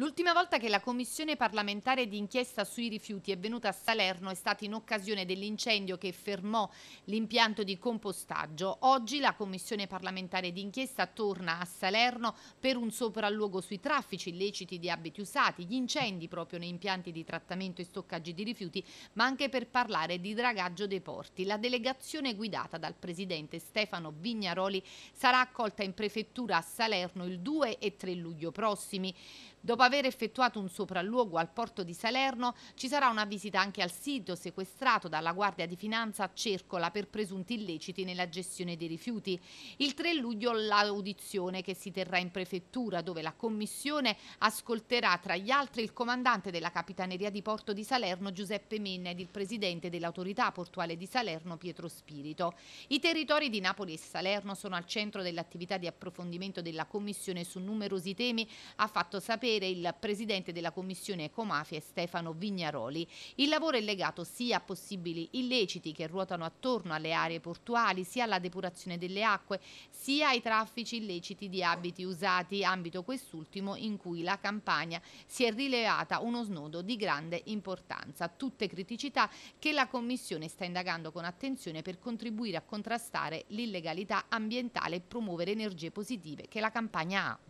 L'ultima volta che la commissione parlamentare di inchiesta sui rifiuti è venuta a Salerno è stata in occasione dell'incendio che fermò l'impianto di compostaggio. Oggi la commissione parlamentare di inchiesta torna a Salerno per un sopralluogo sui traffici illeciti di abiti usati, gli incendi proprio nei impianti di trattamento e stoccaggi di rifiuti, ma anche per parlare di dragaggio dei porti. La delegazione guidata dal presidente Stefano Vignaroli sarà accolta in prefettura a Salerno il 2 e 3 luglio prossimi. Dopo aver effettuato un sopralluogo al porto di Salerno, ci sarà una visita anche al sito sequestrato dalla Guardia di Finanza a Cercola per presunti illeciti nella gestione dei rifiuti. Il 3 luglio l'audizione che si terrà in prefettura dove la commissione ascolterà tra gli altri il comandante della Capitaneria di Porto di Salerno Giuseppe Minna ed il presidente dell'autorità portuale di Salerno Pietro Spirito. I territori di Napoli e Salerno sono al centro dell'attività di approfondimento della commissione su numerosi temi, ha fatto sapere sapere il presidente della commissione ecomafia Stefano Vignaroli. Il lavoro è legato sia a possibili illeciti che ruotano attorno alle aree portuali, sia alla depurazione delle acque, sia ai traffici illeciti di abiti usati, ambito quest'ultimo in cui la campagna si è rilevata uno snodo di grande importanza. Tutte criticità che la Commissione sta indagando con attenzione per contribuire a contrastare l'illegalità ambientale e promuovere energie positive che la campagna ha.